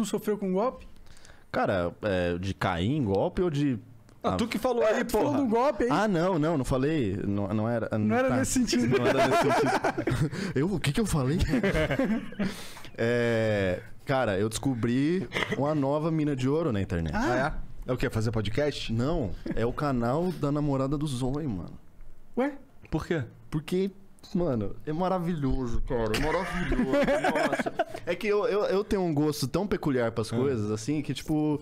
tu sofreu com golpe? Cara, é, de cair em golpe ou de. Ah, tu que falou aí, tu falou porra. do golpe aí. Ah, não, não, não falei. Não, não era. não era tá. nesse sentido. Não era nesse sentido. Eu, o que que eu falei? É, cara, eu descobri uma nova mina de ouro na internet. Ah, é? É o quê? Fazer podcast? Não, é o canal da namorada do Zoe, mano. Ué? Por quê? Porque, mano, é maravilhoso, cara. É maravilhoso. Nossa. É que eu, eu, eu tenho um gosto tão peculiar pras coisas, assim, que tipo.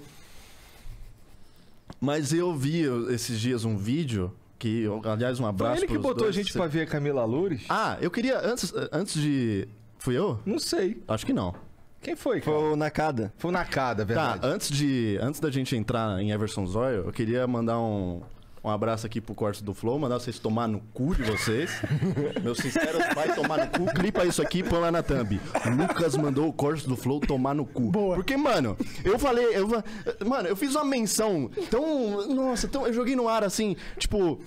Mas eu vi esses dias um vídeo que, aliás, um Foi abraço ele que botou a dois. gente pra ver a Camila Loures? Ah, eu queria, antes, antes de... Fui eu? Não sei. Acho que não. Quem foi, cara? Foi o Nakada. Foi o Nakada, é Tá, verdade. antes, de, antes da gente entrar em Everson Zóio, eu queria mandar um, um abraço aqui pro Corte do Flow, mandar vocês tomar no cu de vocês. Meus sinceros, vai tomar no cu, clipa isso aqui e põe lá na thumb. Lucas mandou o Corte do Flow tomar no cu. Boa. Porque, mano, eu falei, eu, mano, eu fiz uma menção tão, nossa, tão, eu joguei no ar assim, tipo...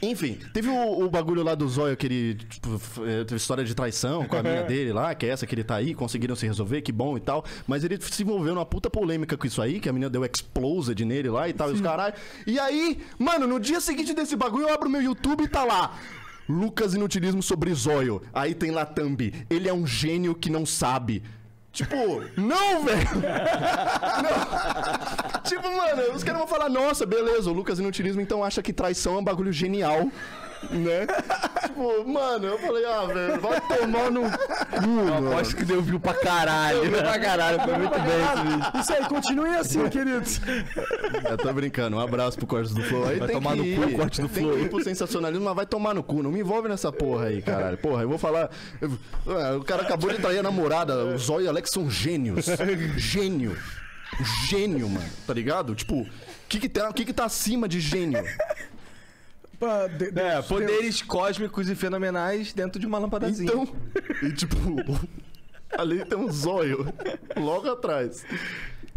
Enfim, teve o, o bagulho lá do Zóio que ele, tipo, eh, teve história de traição com a mina dele lá, que é essa que ele tá aí, conseguiram se resolver, que bom e tal. Mas ele se envolveu numa puta polêmica com isso aí, que a menina deu explosed nele lá e tal, e os caralho. E aí, mano, no dia seguinte desse bagulho, eu abro meu YouTube e tá lá. Lucas Inutilismo sobre Zóio. Aí tem lá thumb. Ele é um gênio que não sabe. Tipo, não, velho! Não. Tipo, mano, os caras vão falar, nossa, beleza, o Lucas Inutilismo então acha que traição é um bagulho genial, né? Tipo, mano, eu falei, ah, velho, vai tomar no cu, mano. Aposto que deu view pra caralho. Viu pra caralho, foi muito bem esse vídeo. Isso aí, continuem assim, queridos. Eu tô brincando, um abraço pro Corte do Flow aí. Vai tem tomar que no ir. cu o Corte do tem Flow. que ir pro sensacionalismo, mas vai tomar no cu. Não me envolve nessa porra aí, caralho. Porra, eu vou falar. eu- o cara acabou de trair a namorada. O Zóio e o Alex são gênios. Gênio. Gênio, mano. Tá ligado? Tipo, o que que, tá, o que que tá acima de gênio? De- de- É, poderes cósmicos e fenomenais dentro de uma lampadazinha. Então, e tipo, ali tem um zóio logo atrás.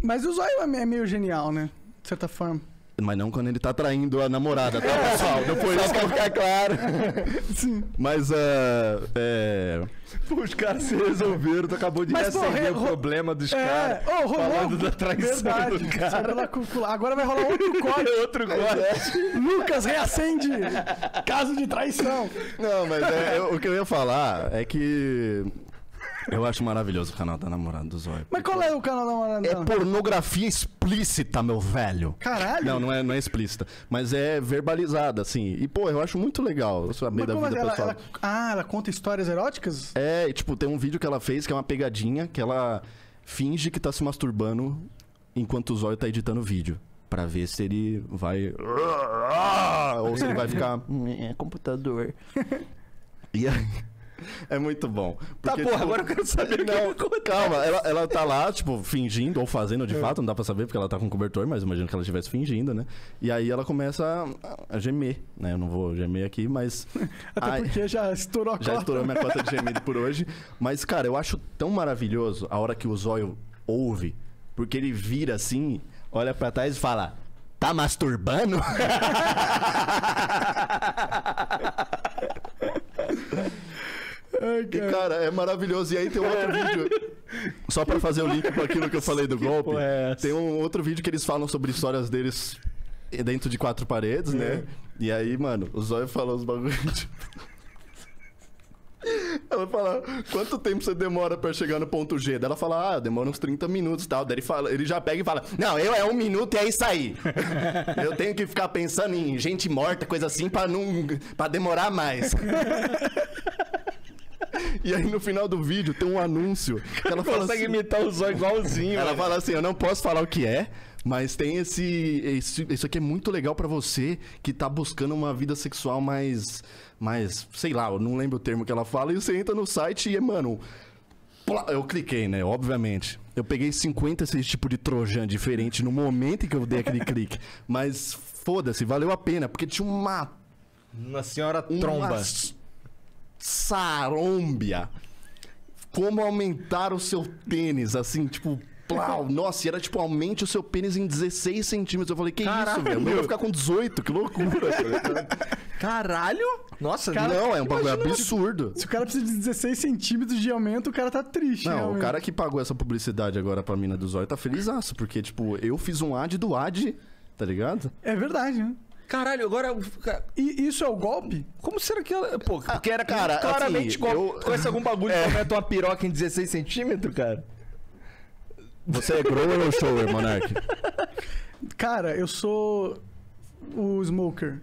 Mas o Zóio é é meio genial, né? De certa forma. Mas não quando ele tá traindo a namorada, tá, pessoal? Depois isso pra ficar claro. Sim. Mas, é, é... Pô, os caras se resolveram, tu acabou de Mas, ro- o problema dos É, caras. ô, rolou. falando da traição Verdade. do cara. Só cúpula. Agora vai rolar outro corte. Outro corte. Lucas reacende. Caso de traição. Não, mas é, eu- o que eu ia falar é que... Eu acho maravilhoso o canal da namorada do Zóio. Mas qual é o canal da namorada É pornografia explícita, meu velho. Caralho. Não, não é, não é explícita. Mas é verbalizada, assim. E, pô, eu acho muito legal saber da vida ela, pessoal. ela- Ah, ela conta histórias eróticas? É, tipo, tem um vídeo que ela fez que é uma pegadinha que ela finge que tá se masturbando enquanto o Zóio tá editando o vídeo. Pra ver se ele vai. Ou se ele vai ficar. É computador. E aí. É muito bom. Tá, Porque, porra, tipo, agora eu quero saber Não, calma, ela, ela tá lá, tipo, fingindo ou fazendo de fato, não dá pra saber porque ela tá com cobertor, mas imagino que ela estivesse fingindo, né? E aí ela começa a, a gemer, né? Eu não vou gemer aqui, mas. Até Ai, porque já estourou a já cota. estourou minha cota de gemido por hoje. Mas, cara, eu acho tão maravilhoso a hora que o Zóio ouve, porque ele vira assim, olha pra trás e fala: Tá masturbando? E, cara, é maravilhoso. E aí tem um outro vídeo. Só pra fazer o link com aquilo que eu falei do golpe. porra é? Tem um outro vídeo que eles falam sobre histórias deles dentro de quatro paredes, né? E aí, mano, o Zóio falou os bagulhos. tipo- Ela fala, quanto tempo você demora pra chegar no ponto G? Daí ela fala, ah, demora uns 30 minutos e tal. Daí ele, fala, ele já pega e fala, não, eu é um minuto e é isso aí. eu tenho que ficar pensando em gente morta, coisa assim, pra não. para demorar mais. E aí no final do vídeo tem um anúncio que ela fala Consegue assim, imitar o zóio igualzinho. ela mano. fala assim, eu não posso falar o que é, mas tem esse, esse isso aqui é muito legal pra você que tá buscando uma vida sexual mais mais, sei lá, eu não lembro o termo que ela fala e você entra no site e é, mano, eu cliquei, né, obviamente. Eu peguei 56 tipos de trojan diferente no momento em que eu dei aquele clique, mas foda-se, valeu a pena, porque tinha uma Uma senhora uma tromba. s- sarômbia. Como aumentar o seu tênis, assim, tipo, Plau. Nossa, e era tipo, aumente o seu pênis em 16 centímetros. Eu falei, que Caralho. isso, velho? Eu vou ficar com 18, que loucura. cara. Caralho! Nossa, não, é um bagulho absurdo. Se o cara precisa de 16 centímetros de aumento, o cara tá triste, Não, o realmente. cara que pagou essa publicidade agora pra mina do Zóio tá felizaço, porque, tipo, eu fiz um ad do ad, tá ligado? É verdade, né? Caralho, agora. E isso é o golpe? Como será que ela. Pô, porque era cara, claramente assim, igual. eu- Tu conhece algum bagulho que aumenta uma piroca em 16 centímetros, cara? Você é grower ou shower, Monark? Cara, eu sou o smoker.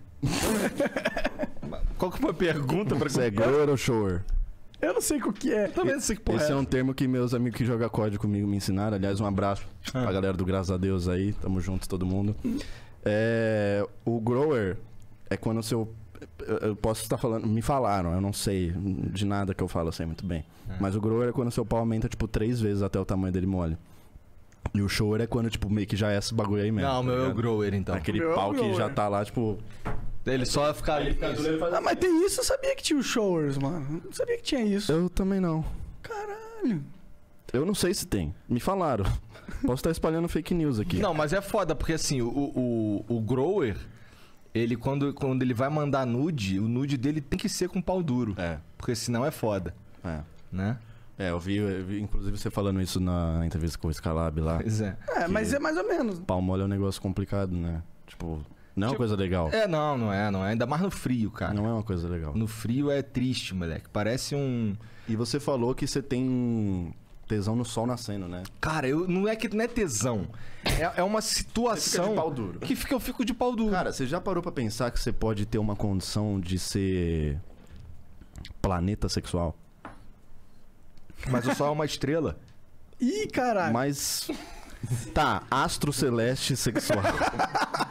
Qual que foi a pergunta pra Você é grower ou shower? Eu não sei o que é. Também não sei que porra Esse é é. um termo que meus amigos que jogam código comigo me ensinaram. Aliás, um abraço pra galera do Graças a Deus aí. Tamo juntos, todo mundo. É, o grower é quando o seu. eu- posso estar falando. Me falaram, eu não sei de nada que eu falo, eu sei muito bem. Mas o grower é quando o seu pau aumenta, tipo, três vezes até o tamanho dele mole. E o shower é quando, tipo, meio que já é esse bagulho aí mesmo. Não, o tá meu é o grower, então. Aquele Meu é pau que grower. já tá lá, tipo. Ele só fica ali. Ah, mas tem isso, eu sabia que tinha os showers, mano. Eu Não sabia que tinha isso. Eu também não. Caralho. Eu não sei se tem. Me falaram. Posso estar espalhando fake news aqui. Não, mas é foda, porque assim, o, o, o grower, ele quando, quando ele vai mandar nude, o nude dele tem que ser com pau duro. É, Porque senão é foda, é. né? É, eu vi, eu vi, inclusive você falando isso na entrevista com o Scalab lá. Pois é. É, mas é mais ou menos. Pau mole é um negócio complicado, né? Tipo, não é uma coisa legal. É, não, não é, não é. Ainda mais no frio, cara. Não é uma coisa legal. No frio é triste, moleque. Parece um. E você falou que você tem tesão no sol nascendo, né? Cara, eu, não é que não é tesão. É, é uma Você situação. fica de pau duro. Que fica, eu fico de pau duro. Cara, você já parou pra pensar que você pode ter uma condição de ser planeta sexual? Mas o sol é uma estrela. Ih, caralho. Mas tá, astro celeste sexual.